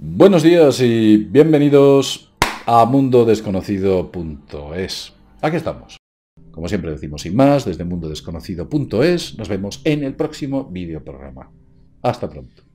Buenos días y bienvenidos a mundodesconocido.es. Aquí estamos. Como siempre decimos sin más, desde mundodesconocido.es nos vemos en el próximo videoprograma. Hasta pronto.